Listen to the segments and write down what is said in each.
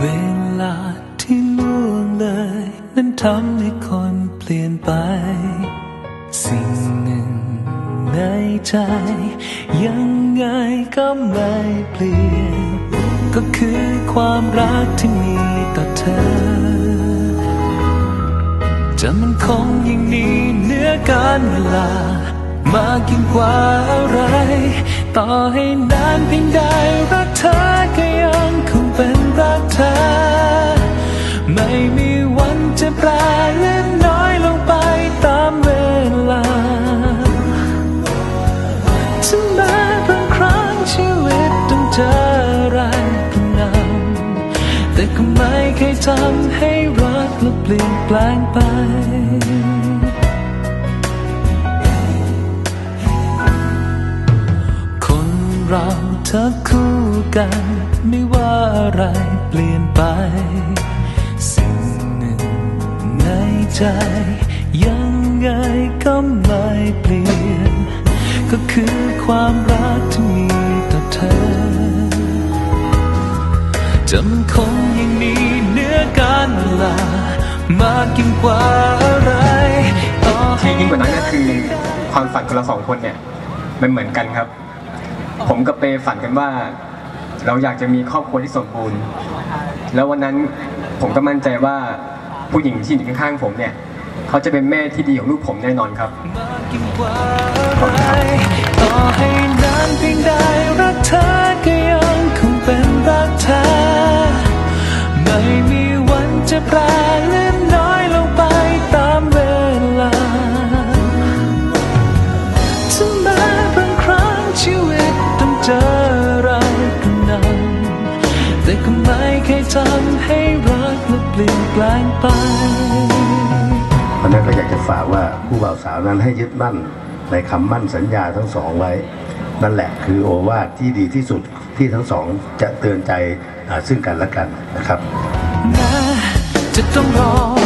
เวลาที่ล่วงเลยนั้นทำให้คนเปลี่ยนไป สิ่งหนึ่งในใจ ยังไงก็ไม่เปลี่ยน ก็คือความรักที่มีต่อเธอ จะมันคงยิ่งนี้เหนื้อการเวลา มากยิ่งกว่าอะไร ต่อให้นานเพียงใดรักเธอ แต่ก็ไม่เคยทำให้รักและเปลี่ยนแปลงไป คนเราถ้าคู่กัน ไม่ว่าอะไรเปลี่ยนไป สิ่งหนึ่งในใจ ยังไงก็ไม่เปลี่ยน ก็คือความรักที่มีต่อเธอจะมันคง ลามากยิ่งกว่าอะไรต่อให้ที่ยิ่งกว่านั้นก็คือความฝันของเราสองคนเนี่ยมันเหมือนกันครับ ผมกับเปฝันกันว่า เราอยากจะมีครอบครัวที่สมบูรณ์ แล้ววันนั้นผมก็มั่นใจว่าผู้หญิงที่อยู่ข้างๆผมเนี่ย เขาจะเป็นแม่ที่ดีของลูกผมแน่นอนครับ มากยิ่งกว่าอะไรต่อให้นานเพียงใด ลี่ยนแปลงไปเพราะนั้นก็อยากจะฝากว่าผู้บ่าวสาวนั้นให้ยึดมั่นในคำมั่นสัญญาทั้งสองไว้ นั่นแหละคือโอวาทที่ดีที่สุดที่ทั้งสองจะเตือนใจซึ่งกันและกันนะครับจะต้องรอ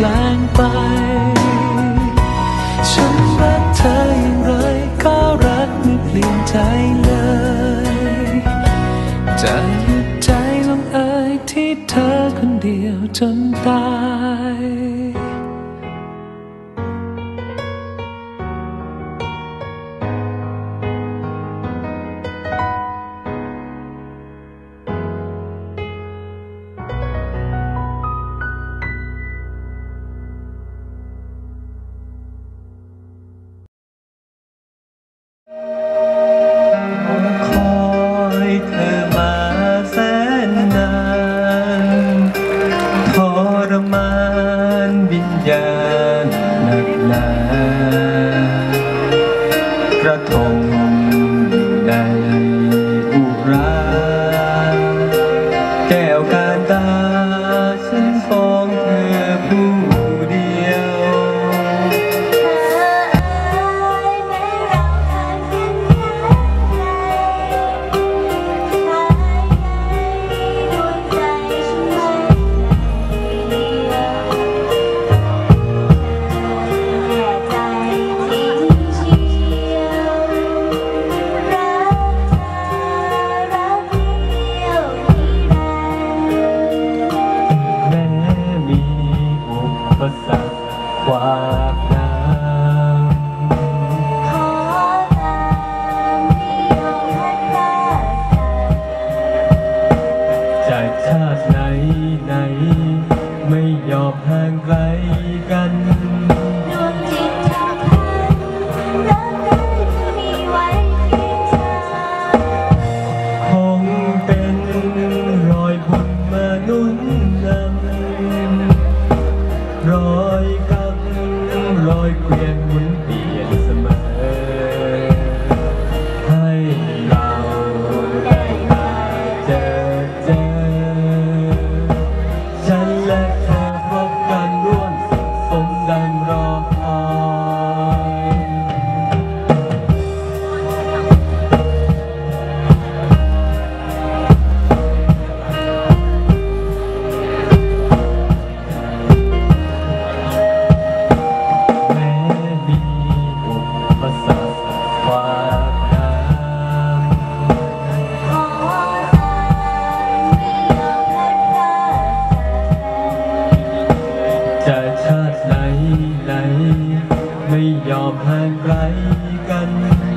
แปลงไป ฉันรักเธออย่างไรก็รักไม่เปลี่ยนใจเลย จะหยุดใจลงเอยที่เธอคนเดียวจนตาย ไหนไหน ไม่ยอมห่างไกลกัน